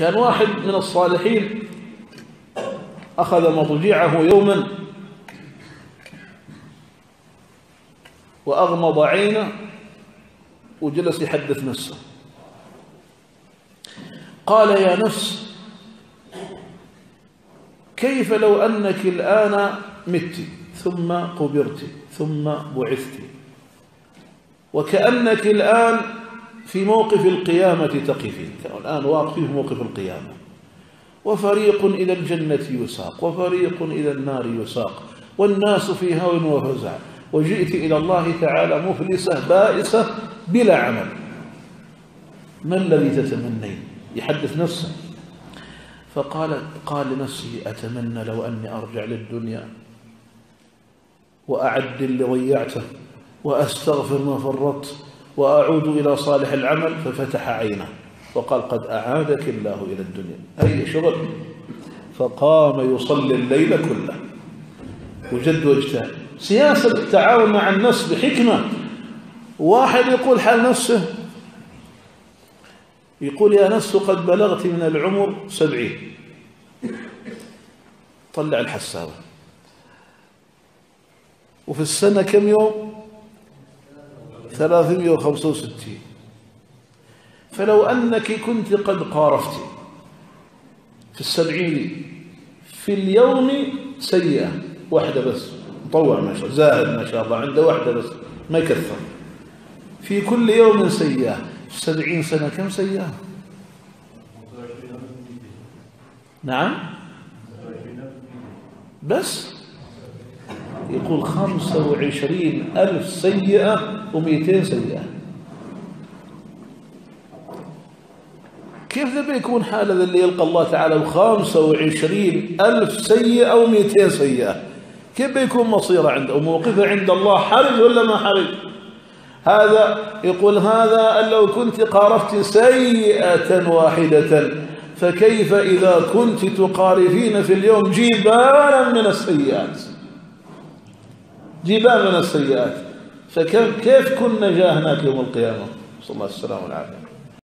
كان واحد من الصالحين أخذ مضجعه يوما وأغمض عينه وجلس يحدث نفسه. قال يا نفس كيف لو أنك الآن مت ثم قبرت ثم بعثت؟ وكأنك الآن في موقف القيامة تقفين. الآن واقفين في موقف القيامة. وفريق إلى الجنة يساق وفريق إلى النار يساق. والناس في هول وفزع. وجئت إلى الله تعالى مفلسة بائسة بلا عمل. ما الذي تتمنين؟ يحدث نفسه. فقال قال لنفسه أتمنى لو أني أرجع للدنيا وأعد اللي ضيعته وأستغفر ما فرطت. وأعود إلى صالح العمل ففتح عينه وقال قد أعادك الله إلى الدنيا. أي شغل؟ فقام يصلي الليل كله. وجد واجتهد سياسة التعاون مع النفس بحكمة. واحد يقول حال نفسه يقول يا نفس قد بلغت من العمر سبعين. طلع الحسابة. وفي السنة كم يوم؟ ثلاثمائة وخمسة وستين. فلو أنك كنت قد قارفت في السبعين في اليوم سيئة واحدة بس مطوع ما شاء الله زاهد ما شاء الله عنده واحدة بس ما يكثر في كل يوم سيئة في سبعين سنة كم سيئة؟ نعم؟ بس. يقول خمسة وعشرين ألف سيئة ومئتين سيئة. كيف ذا بيكون حال هذا اللي يلقى الله تعالى بخمسة وعشرين ألف سيئة ومئتين سيئة؟ كيف بيكون مصيره عنده وموقفه عند الله حرج ولا ما حرج؟ هذا يقول هذا لو كنت قارفت سيئة واحدة فكيف إذا كنت تقارفين في اليوم جبالا من السيئات؟ جبال من السيئات. فكيف كنا جاء هناك يوم القيامة؟ صلى الله وسلم. والعافية